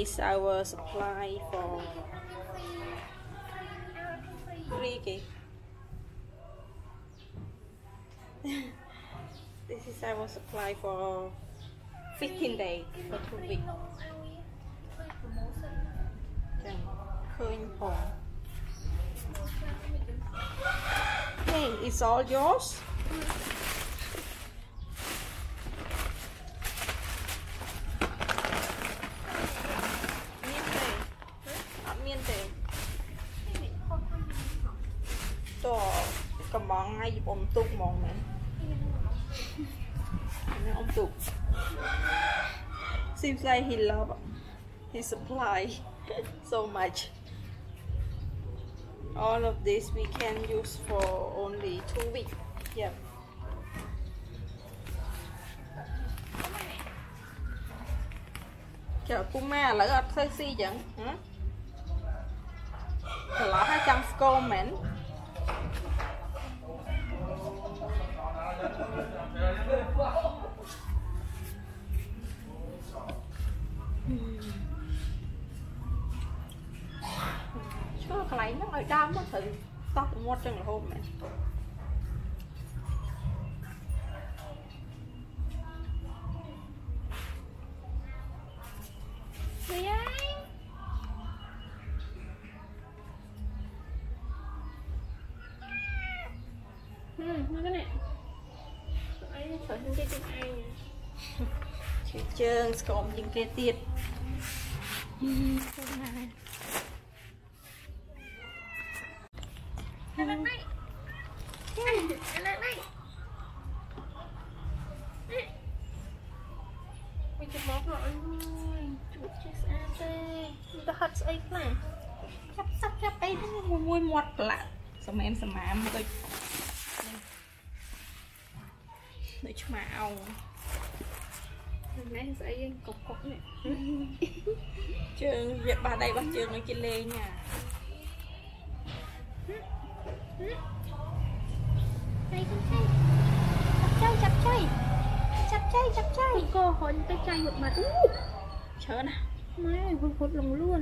is our supply for free okay this is our supply for 15 days for two weeks ចឹងឃើញផង Hey it's all yours មានទេតកំងឲ្យអ៊ំទុកហ្មងមែននេះអ៊ំទុក seems like he love his supply so much all of this we can use for only two weeks yep ចុះពុំម៉ែឥឡូវអត់ធ្វើស៊ី ចឹងហ៎ច្រឡោះហើយចង់ស្គមមែនឈ្មោះកន្លែងហ្នឹងឲ្យដើមមកត្រូវតោះមាត់ចឹងរហូតមែន ជើងស្គមជាងគេទៀតណាណាណាណាណាវិជមកអើយជួបចេះស្អាតទេទៅហត់ស្អីខ្លះចាប់សាប់ចាប់អីហ្នឹងមួយមាត់ប្រឡាក់សម្អាមសម្អាមដូច ដូចឆ្មាអោងនេះស្អីកុកកុកនេះជើងវាបាត់ដៃរបស់ជើងឲ្យគេលេងអាហើយខ្ញុំចាប់ចៃចាប់ចៃចាប់ចៃចាប់ចៃក៏ហុញទៅចៃហត់មកច្រើនណាម៉ែហុញហត់លងលួន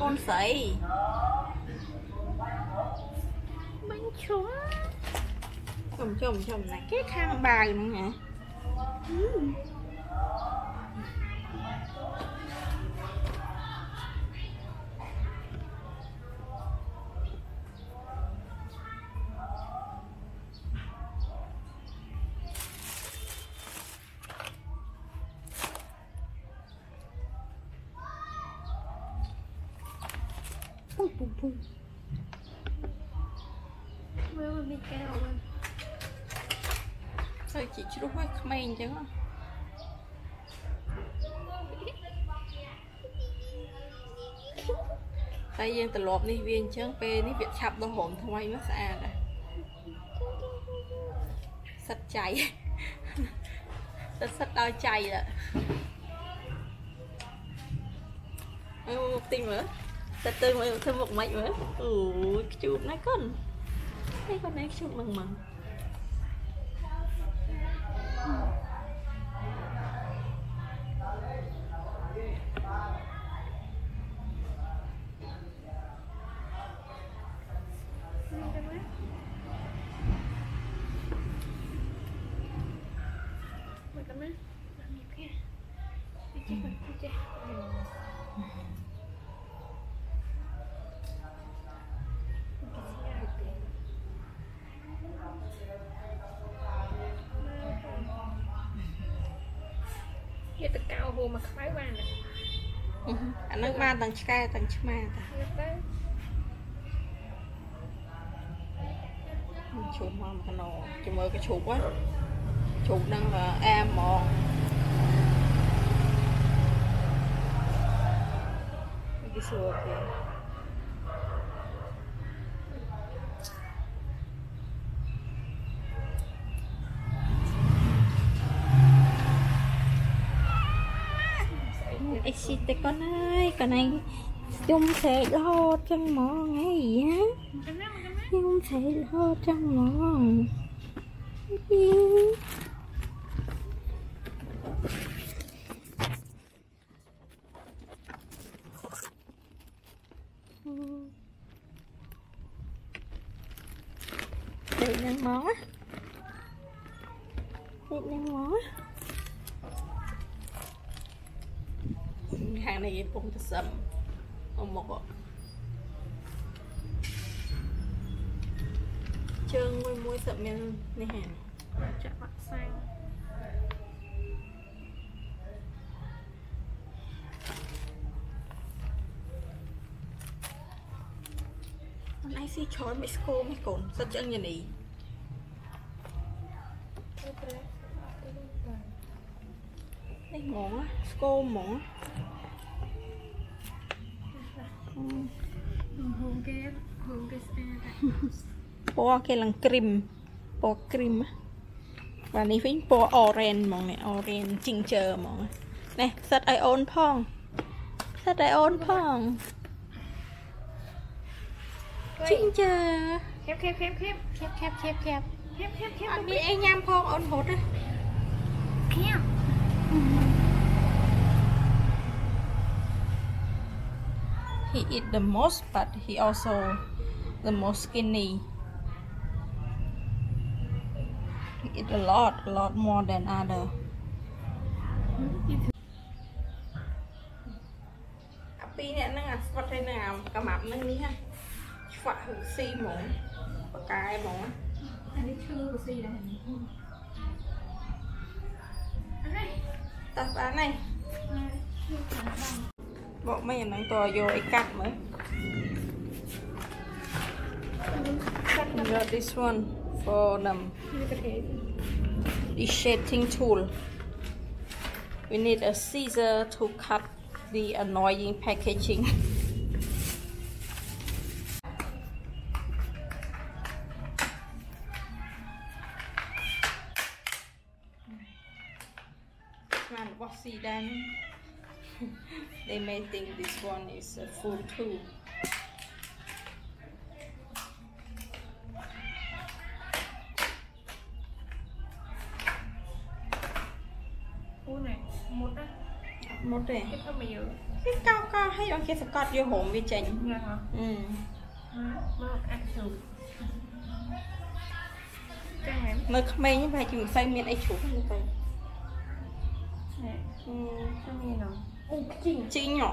bếp chúng chúng ta một cái ổ con sấy bánh chúa chồng chồng chồng này cái thang bài nữa hả ừ. Pum pum pum. Where would be kẹo lên? Sao chị chú hơi không anh chứ? តែយើងត្រឡប់នេះវាអញ្ចឹងពេលនេះវាឆាប់ដុះរំថ្មីមកស្អាតដែរសិតចៃសិតសិតដល់ចៃដែរអឺទីមើល តែទៅមើលធ្វើមុខមិនមើលអូយខ្ជូតណាស់កូននេះកូននេះខ្ជូតមឹងមឹង យកទៅកៅហូរមកខ្មៅបានណាអានឹងបានទាំងឆ្កែទាំងឆ្មាតាយកទៅជុំមកកណោជាមួយកជ្រូកហ្នឹងជ្រូកហ្នឹងក៏អែមហ្មងគេសួរគេ អីស៊ីតែកូនអើយកូនឯងជុំស្រែករហូតចឹងហ្មងហីហ៎ចាំ อ hàng này cũng thật sầm ông một ạ ជើងមួយមួយសឹកមាននេះហ่ะចាក់បាក់សាំងអនឯងស៊ីឆនមិនស្គមឯងកូនសិតឆ្អឹងយ៉ាងនេះទៅប្រេះទៅទៅនេះហ្មងស្គមហ្មង ហូមគេហូមគេស្អាតពណ៌គេឡើងគ្រីមពណ៌គ្រីមបាទនេះវិញពណ៌ orange ហ្មងនេះ orange ginger ហ្មងនេះសិតឲ្យអូនផងសិតឲ្យអូនផង ginger ខេបខេបខេបខេបខេបខេបខេបខេបខេបខេបខេបអត់មានអីញ៉ាំផងអូនរត់ណាខេប he eat the most but he also the most skinny he eat a lot a lot more than other អាពីរអ្នកហ្នឹងអាស្វិតហើយនឹងអាកាម៉ាប់ហ្នឹងនេះហ่ะឆ្វាក់ហឹកស៊ីហ្មង បកែហ្មងអានេះឈឺក៏ស៊ីដែរនេះអរេតោះបានហើយឈឺខាងបងបកមិនអាហ្នឹងតើយកអីកាត់មើល You got this one for them នេះប្រទេស the shading tool. We need a scissor to cut the annoying packaging. Man, what's he done? They may think this one is a full too. ពូនេះមុតណា Một đây. គេធ្វើមកយើ Cái cao cao hay ông kia sẽ cọt vô hổm với chành. ញ៉ាំហ៎ Ừ. មកអាចជូបចឹងមែន Mới không mê như vậy chỉ phải miền ấy chủ như vậy. នេះ Ừ. ទៅមាន អូជីង Chị nhỏ.